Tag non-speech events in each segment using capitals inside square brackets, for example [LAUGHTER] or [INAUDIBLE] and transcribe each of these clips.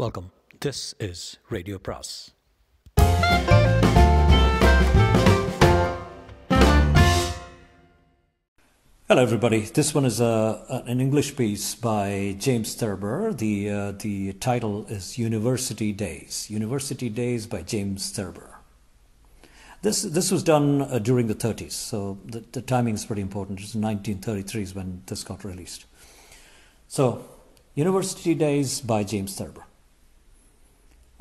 Welcome. This is Radio Pras. Hello, everybody. This one is a, an English piece by James Thurber. The, uh, the title is University Days. University Days by James Thurber. This, this was done uh, during the 30s, so the, the timing is pretty important. It's 1933 is when this got released. So, University Days by James Thurber.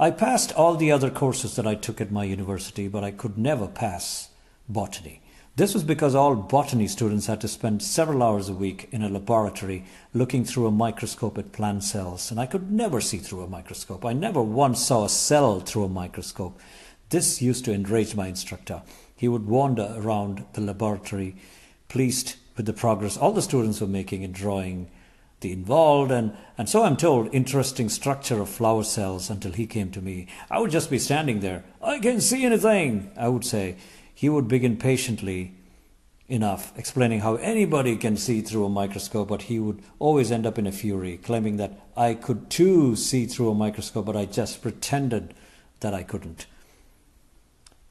I passed all the other courses that I took at my university, but I could never pass botany. This was because all botany students had to spend several hours a week in a laboratory looking through a microscope at plant cells, and I could never see through a microscope. I never once saw a cell through a microscope. This used to enrage my instructor. He would wander around the laboratory, pleased with the progress all the students were making in drawing the involved and, and so I'm told interesting structure of flower cells until he came to me. I would just be standing there. I can't see anything, I would say. He would begin patiently enough, explaining how anybody can see through a microscope, but he would always end up in a fury, claiming that I could too see through a microscope, but I just pretended that I couldn't.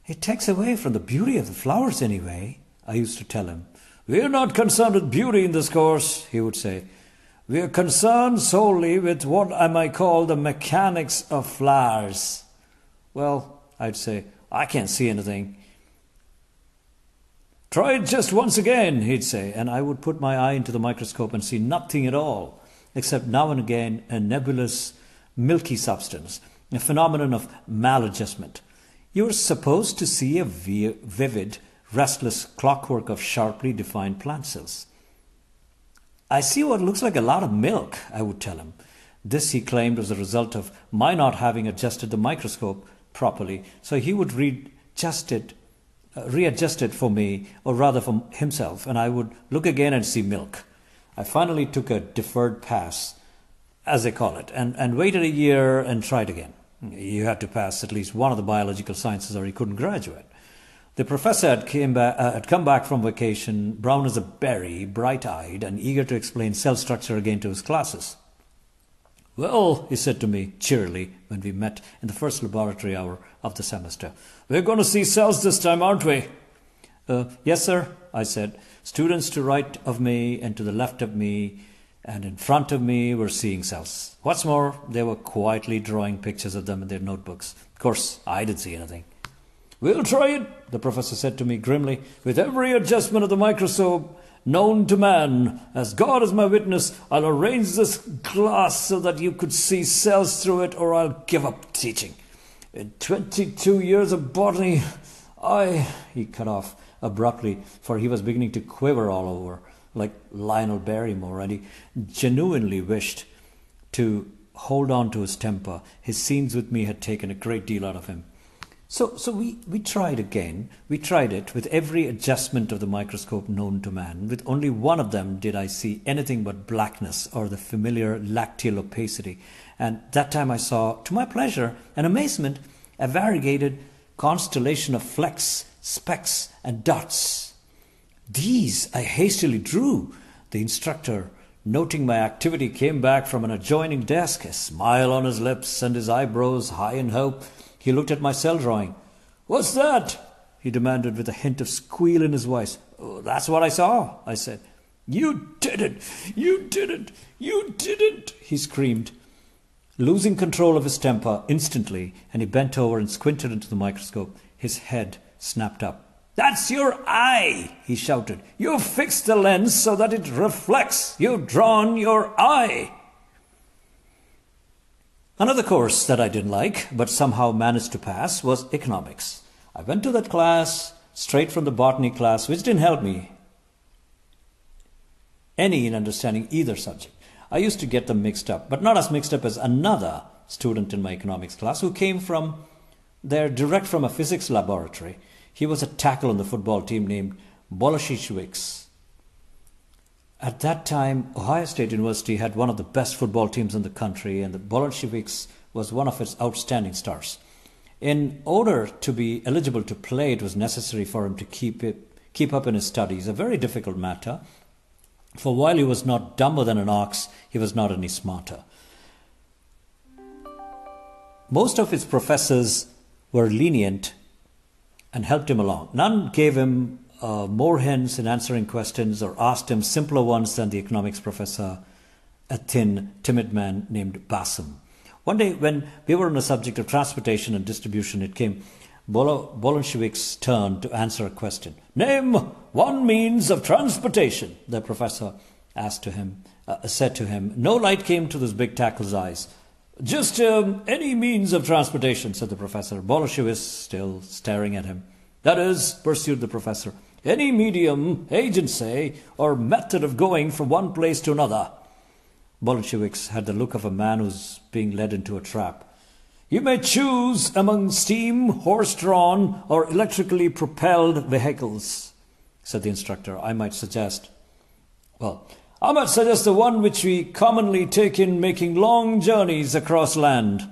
It takes away from the beauty of the flowers anyway, I used to tell him. We're not concerned with beauty in this course, he would say. We are concerned solely with what I might call the mechanics of flowers. Well, I'd say, I can't see anything. Try it just once again, he'd say, and I would put my eye into the microscope and see nothing at all, except now and again a nebulous, milky substance, a phenomenon of maladjustment. You're supposed to see a vivid, restless clockwork of sharply defined plant cells. I see what looks like a lot of milk, I would tell him. This, he claimed, was a result of my not having adjusted the microscope properly, so he would readjust it, uh, readjust it for me, or rather for himself, and I would look again and see milk. I finally took a deferred pass, as they call it, and, and waited a year and tried again. You had to pass at least one of the biological sciences or you couldn't graduate. The professor had, came back, uh, had come back from vacation, brown as a berry, bright eyed, and eager to explain cell structure again to his classes. Well, he said to me cheerily when we met in the first laboratory hour of the semester, we're going to see cells this time, aren't we? Uh, yes, sir, I said. Students to right of me and to the left of me and in front of me were seeing cells. What's more, they were quietly drawing pictures of them in their notebooks. Of course, I didn't see anything. We'll try it, the professor said to me grimly, with every adjustment of the microscope known to man. As God is my witness, I'll arrange this glass so that you could see cells through it, or I'll give up teaching. In 22 years of botany, I. He cut off abruptly, for he was beginning to quiver all over, like Lionel Barrymore, and he genuinely wished to hold on to his temper. His scenes with me had taken a great deal out of him. So, so we, we tried again. We tried it with every adjustment of the microscope known to man. With only one of them did I see anything but blackness or the familiar lacteal opacity. And that time I saw, to my pleasure and amazement, a variegated constellation of flecks, specks, and dots. These I hastily drew. The instructor, noting my activity, came back from an adjoining desk, a smile on his lips and his eyebrows high in hope. He looked at my cell drawing. What's that? he demanded with a hint of squeal in his voice. Oh, that's what I saw, I said. You didn't! You didn't! You didn't! he screamed, losing control of his temper instantly, and he bent over and squinted into the microscope. His head snapped up. That's your eye, he shouted. You've fixed the lens so that it reflects. You've drawn your eye. Another course that I didn't like, but somehow managed to pass, was economics. I went to that class straight from the botany class, which didn't help me any in understanding either subject. I used to get them mixed up, but not as mixed up as another student in my economics class who came from there direct from a physics laboratory. He was a tackle on the football team named Bolenciecwcz. At that time, Ohio State University had one of the best football teams in the country, and the Bolenciecwcz was one of its outstanding stars. In order to be eligible to play, it was necessary for him to keep, it, keep up in his studies, a very difficult matter. For while he was not dumber than an ox, he was not any smarter. most of his professors were lenient and helped him along. None gave him uh, more hints in answering questions or asked him simpler ones than the economics professor, a thin, timid man named Bassum. One day, when we were on the subject of transportation and distribution, it came Bolenciecwcz's turn to answer a question. Name one means of transportation, the professor asked to him, uh, said to him. No light came to this big tackle's eyes. Just um, any means of transportation, said the professor. Bolenciecwcz still staring at him. That is, pursued the professor, any medium, agency, or method of going from one place to another. Bolenciecwcz had the look of a man who's being led into a trap. You may choose among steam, horse drawn, or electrically propelled vehicles, said the instructor. I might suggest. Well, I might suggest the one which we commonly take in making long journeys across land.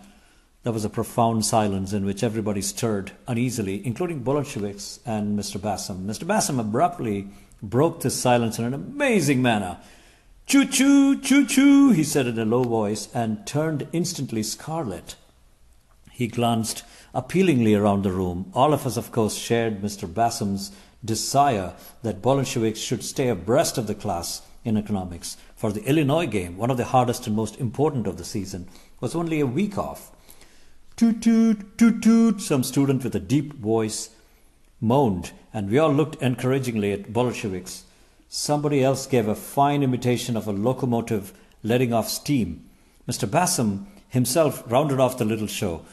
There was a profound silence in which everybody stirred uneasily, including Bolenciecwcz and Mr. Bassum. Mr. Bassum abruptly broke this silence in an amazing manner. Choo choo, choo choo, he said in a low voice and turned instantly scarlet. He glanced appealingly around the room. All of us, of course, shared Mr. Bassum's desire that Bolenciecwcz should stay abreast of the class in economics, for the Illinois game, one of the hardest and most important of the season, was only a week off. Toot toot, toot toot, some student with a deep voice moaned, and we all looked encouragingly at Bolenciecwcz. Somebody else gave a fine imitation of a locomotive letting off steam. Mr. Bassum himself rounded off the little show.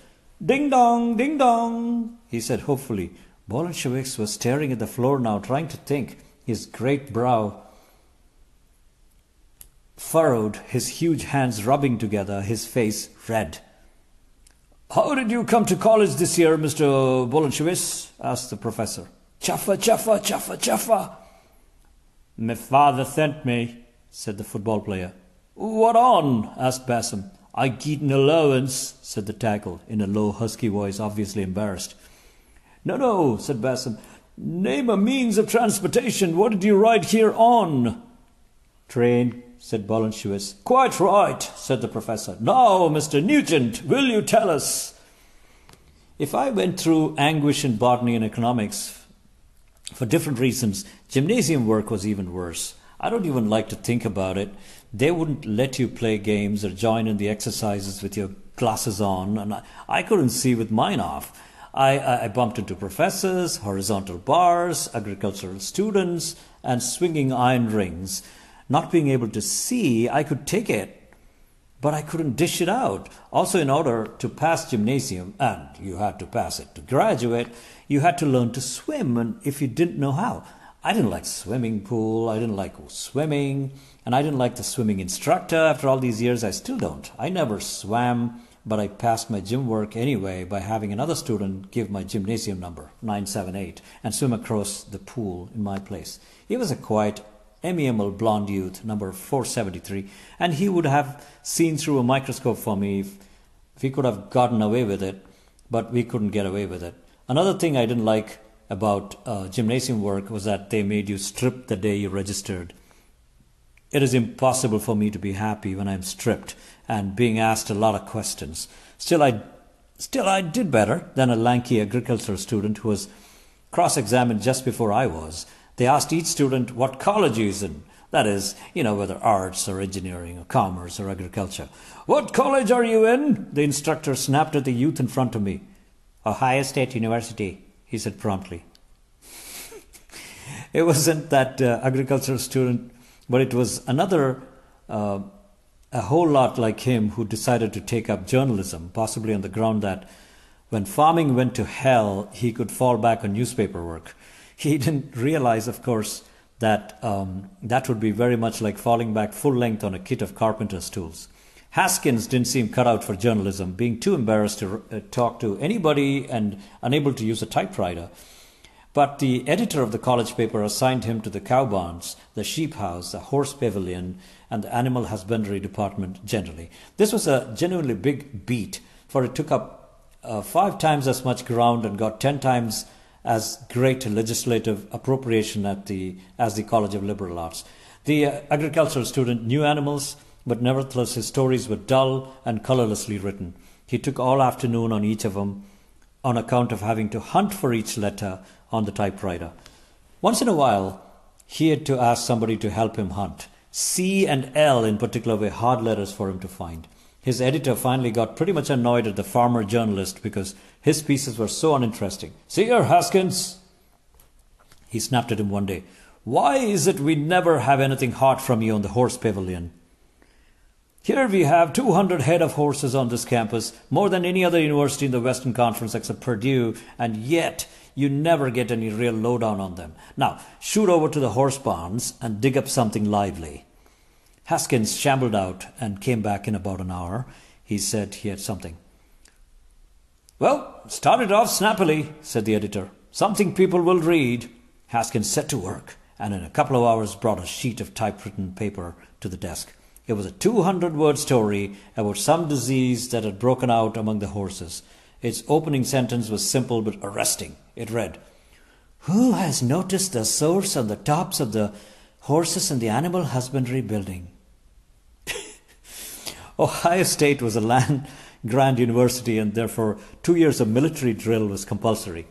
Ding dong, ding dong, he said hopefully. Bolenciecwcz was staring at the floor now, trying to think. His great brow furrowed, his huge hands rubbing together, his face red. How did you come to college this year, Mr. Bolenciecwcz? asked the professor. Chaffa, chaffa, chaffa, chaffa, my father sent me, said the football player. What on? asked Bassum. I get an allowance, said the tackle, in a low, husky voice, obviously embarrassed. No, no, said Bassum. Name a means of transportation. What did you ride here on? Train, said Bolenciecwcz. Quite right, said the professor. Now, Mr. Nugent, will you tell us? If I went through anguish in botany and economics for different reasons, gymnasium work was even worse. I don't even like to think about it. They wouldn't let you play games or join in the exercises with your glasses on, and I, I couldn't see with mine off. I, I, bumped into professors, horizontal bars, agricultural students, and swinging iron rings. Not being able to see, I could take it, but I couldn't dish it out. Also, in order to pass gymnasium, and you had to pass it to graduate, you had to learn to swim, and if you didn't know how, I didn't like swimming pool, I didn't like swimming, and I didn't like the swimming instructor. After all these years, I still don't. I never swam, but I passed my gym work anyway by having another student give my gymnasium number, 978, and swim across the pool in my place. He was a quiet, amiable blonde youth, number 473, and he would have seen through a microscope for me if, if he could have gotten away with it, but we couldn't get away with it. Another thing I didn't like about uh, gymnasium work was that they made you strip the day you registered. It is impossible for me to be happy when I'm stripped and being asked a lot of questions. Still, I, still I did better than a lanky agricultural student who was cross-examined just before I was. They asked each student what college he's in. That is, you know, whether arts or engineering or commerce or agriculture. What college are you in? The instructor snapped at the youth in front of me. Ohio State University, he said promptly. [LAUGHS] it wasn't that uh, agricultural student, but it was another, uh, a whole lot like him, who decided to take up journalism, possibly on the ground that when farming went to hell, he could fall back on newspaper work. He didn't realize, of course, that um, that would be very much like falling back full length on a kit of carpenter's tools. Haskins didn't seem cut out for journalism, being too embarrassed to uh, talk to anybody and unable to use a typewriter. But the editor of the college paper assigned him to the cow barns, the sheep house, the horse pavilion, and the animal husbandry department generally. This was a genuinely big beat, for it took up uh, five times as much ground and got ten times as great legislative appropriation at the, as the College of Liberal Arts. The uh, agricultural student knew animals, but nevertheless his stories were dull and colorlessly written. He took all afternoon on each of them on account of having to hunt for each letter on the typewriter. Once in a while, he had to ask somebody to help him hunt. C and L, in particular, were hard letters for him to find. His editor finally got pretty much annoyed at the farmer journalist because his pieces were so uninteresting. See here, Haskins, he snapped at him one day. Why is it we never have anything hot from you on the horse pavilion? Here we have 200 head of horses on this campus, more than any other university in the Western Conference except Purdue, and yet you never get any real lowdown on them. Now, shoot over to the horse barns and dig up something lively. Haskins shambled out and came back in about an hour. He said he had something. Well, started off snappily, said the editor. Something people will read. Haskins set to work and in a couple of hours brought a sheet of typewritten paper to the desk. It was a 200 word story about some disease that had broken out among the horses. Its opening sentence was simple but arresting. It read, Who has noticed the sores on the tops of the horses in the animal husbandry building? Ohio State was a land grant university, and therefore two years of military drill was compulsory.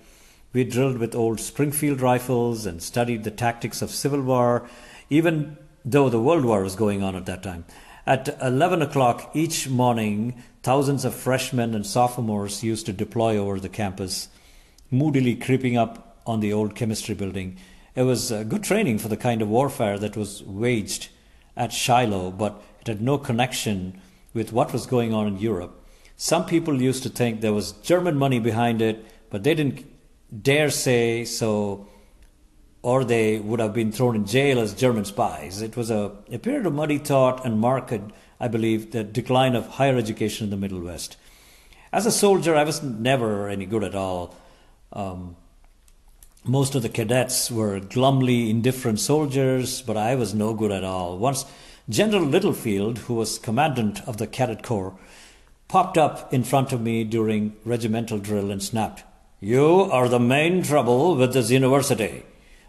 We drilled with old Springfield rifles and studied the tactics of Civil War, even though the World War was going on at that time. At 11 o'clock each morning, thousands of freshmen and sophomores used to deploy over the campus, moodily creeping up on the old chemistry building. It was uh, good training for the kind of warfare that was waged at Shiloh, but it had no connection with what was going on in Europe. Some people used to think there was German money behind it, but they didn't dare say so or they would have been thrown in jail as German spies. It was a, a period of muddy thought and marked, I believe, the decline of higher education in the Middle West. As a soldier, I was never any good at all. Um, most of the cadets were glumly indifferent soldiers, but I was no good at all. Once General Littlefield, who was commandant of the Cadet Corps, popped up in front of me during regimental drill and snapped, You are the main trouble with this university.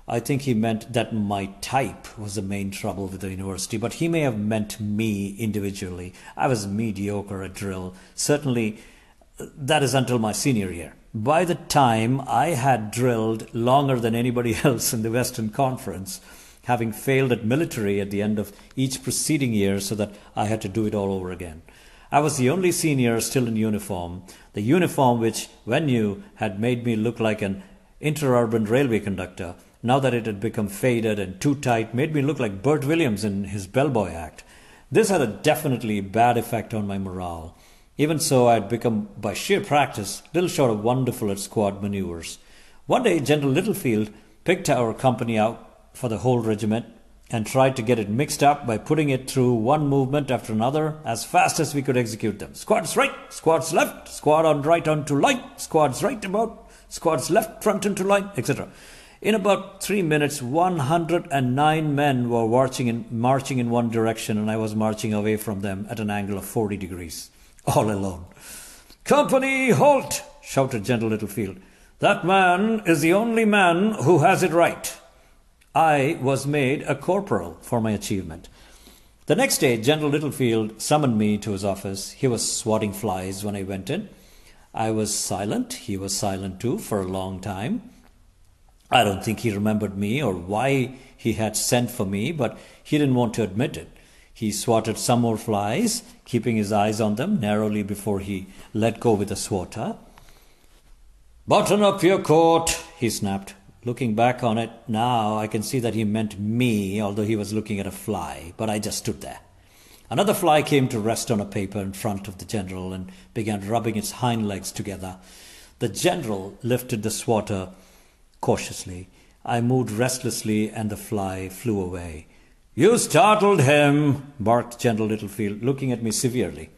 I think he meant that my type was the main trouble with the university, but he may have meant me individually. I was mediocre at drill. Certainly, that is until my senior year. By the time I had drilled longer than anybody [LAUGHS] else in the Western Conference, having failed at military at the end of each preceding year so that I had to do it all over again. I was the only senior still in uniform, the uniform which, when new, had made me look like an interurban railway conductor now that it had become faded and too tight, made me look like Bert Williams in his bellboy act. This had a definitely bad effect on my morale. Even so, I had become, by sheer practice, little short of wonderful at squad maneuvers. One day, General Littlefield picked our company out for the whole regiment and tried to get it mixed up by putting it through one movement after another as fast as we could execute them. Squads right, squads left, squad on right onto line, squads right about, squads left front into line, etc. In about three minutes, 109 men were marching in, marching in one direction, and I was marching away from them at an angle of 40 degrees, all alone. Company, halt! shouted General Littlefield. That man is the only man who has it right. I was made a corporal for my achievement. The next day, General Littlefield summoned me to his office. He was swatting flies when I went in. I was silent. He was silent too for a long time. I don't think he remembered me or why he had sent for me, but he didn't want to admit it. He swatted some more flies, keeping his eyes on them narrowly before he let go with the swatter. Button up your coat, he snapped. Looking back on it now, I can see that he meant me, although he was looking at a fly, but I just stood there. Another fly came to rest on a paper in front of the general and began rubbing its hind legs together. The general lifted the swatter cautiously. I moved restlessly, and the fly flew away. You startled him, barked General Littlefield, looking at me severely.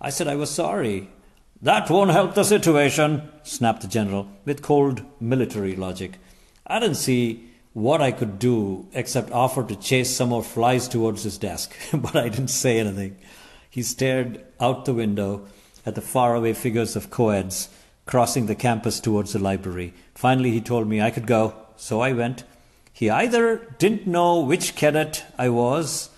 I said I was sorry. That won't help the situation, snapped the general, with cold military logic. I didn't see what I could do except offer to chase some more flies towards his desk, [LAUGHS] but I didn't say anything. He stared out the window at the faraway figures of coeds crossing the campus towards the library. Finally, he told me I could go, so I went. He either didn't know which cadet I was,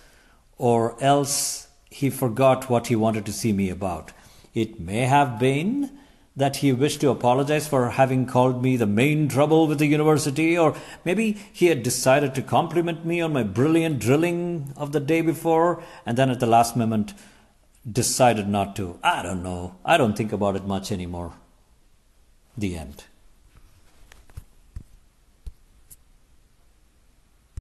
or else he forgot what he wanted to see me about. It may have been that he wished to apologize for having called me the main trouble with the university, or maybe he had decided to compliment me on my brilliant drilling of the day before, and then at the last moment decided not to. I don't know. I don't think about it much anymore. The end.